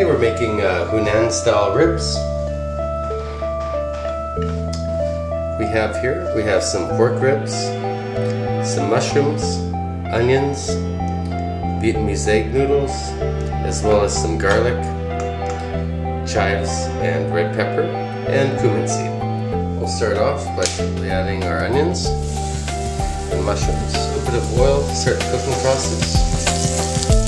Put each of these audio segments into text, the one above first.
Today we're making uh, Hunan style ribs. We have here, we have some pork ribs, some mushrooms, onions, Vietnamese egg noodles, as well as some garlic, chives, and red pepper, and cumin seed. We'll start off by simply adding our onions and mushrooms, a bit of oil to start the cooking process.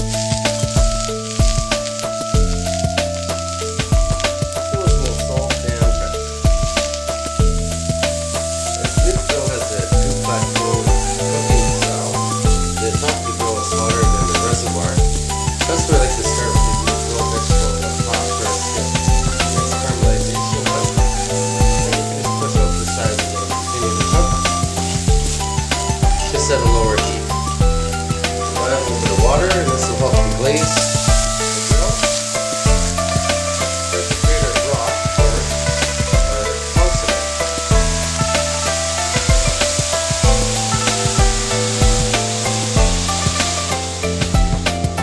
At a lower heat. So add a little bit of water and this will help the glaze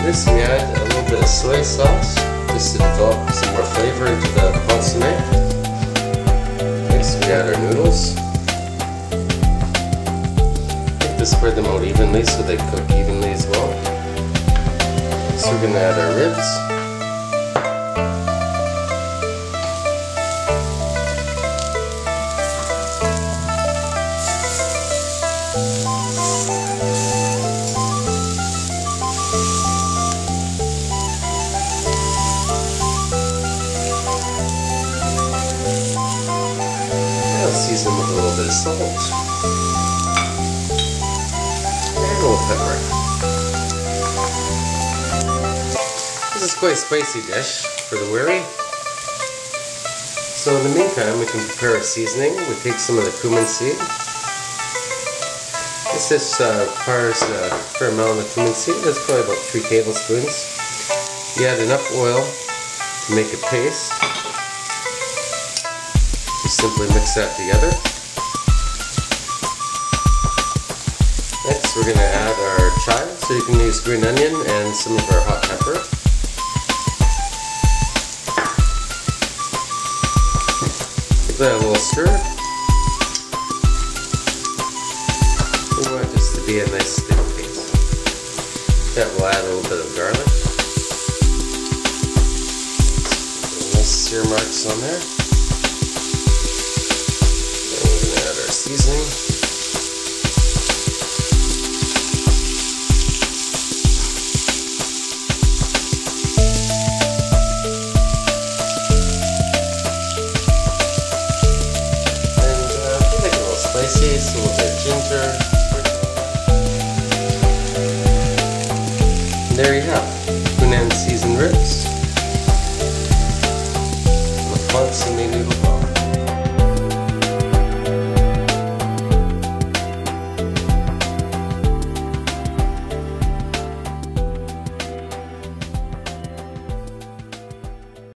This we add a little bit of soy sauce just to develop some more flavor into the consomme. Next we add our noodles to spread them out evenly so they cook evenly as well. So we're going to add our ribs. season with a little bit of salt pepper. This is quite a spicy dish for the weary. So in the meantime, we can prepare a seasoning. We take some of the cumin seed. This dish uh, requires a fair amount of cumin seed. That's probably about 3 tablespoons. You add enough oil to make a paste. You simply mix that together. Next we're going to add our chives. so you can use green onion and some of our hot pepper. Give that a little stir. We want this to be a nice thick paste. That will add a little bit of garlic. Nice sear marks on there. And we're going to add our seasoning. Spices, a little bit of ginger. And there you have Hunan seasoned ribs. My consomme noodle